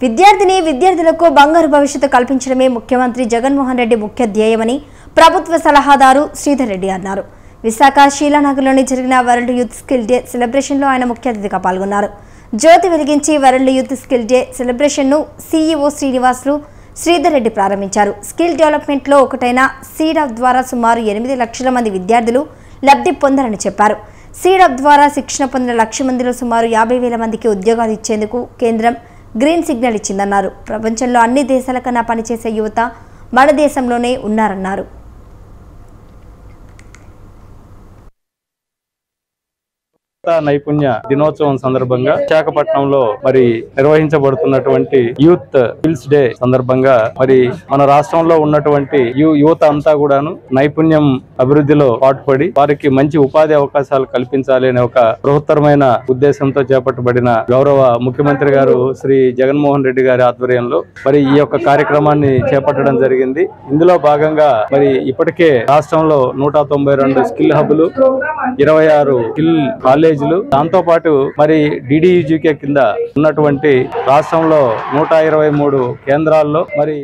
విద్యార్థిని విద్యార్థులకు బంగారు భవిష్యత్తు కల్పించడమే ముఖ్యమంత్రి జగన్మోహన్ రెడ్డి ముఖ్య ధ్యేయమని ప్రభుత్వ సలహాదారు శ్రీధర్ రెడ్డి అన్నారు. విశాఖ శీలానగర్లోని జరిగిన వరల్డ్ యూత్ స్కిల్ డే సెలబ్రేషన్లో ఆయన ముఖ్య అతిథిగా పాల్గొన్నారు. జ్యోతి వెలిగించి వరల్డ్ యూత్ స్కిల్ డే సెలబ్రేషన్ను సీఈఓ శ్రీనివాసులు శ్రీధర్ రెడ్డి ప్రారంభించారు. స్కిల్ డెవలప్మెంట్లో ఒకటైన సీడప్ ద్వారా సుమారు ఎనిమిది లక్షల మంది విద్యార్థులు లబ్ధి పొందారని చెప్పారు. సీడప్ ద్వారా శిక్షణ పొందిన లక్ష మందిలో సుమారు యాభై వేల మందికి ఉద్యోగాలు ఇచ్చేందుకు కేంద్రం గ్రీన్ సిగ్నల్ ఇచ్చిందన్నారు. ప్రపంచంలో అన్ని దేశాల కన్నా పనిచేసే యువత మన దేశంలోనే ఉన్నారన్నారు. యువత నైపుణ్య దినోత్సవం సందర్భంగా విశాఖపట్నంలో మరి నిర్వహించబడుతున్నటువంటి యూత్ స్కిల్స్ డే సందర్భంగా మరి మన రాష్ట్రంలో ఉన్నటువంటి యువత అంతా కూడాను నైపుణ్యం అభివృద్ధిలో పాటుపడి వారికి మంచి ఉపాధి అవకాశాలు కల్పించాలి అనే ఒక బృహత్తరమైన ఉద్దేశంతో చేపట్టబడిన గౌరవ ముఖ్యమంత్రి గారు శ్రీ జగన్మోహన్ రెడ్డి గారి ఆధ్వర్యంలో మరి ఈ యొక్క కార్యక్రమాన్ని చేపట్టడం జరిగింది. ఇందులో భాగంగా మరి ఇప్పటికే రాష్ట్రంలో నూట తొంభై రెండు స్కిల్ హబ్లు ఇరవై ఆరు స్కిల్ కాలేజీలు దాంతో పాటు మరి డిడియూజీకే కింద ఉన్నటువంటి రాష్ట్రంలో నూట ఇరవై మూడు కేంద్రాల్లో మరి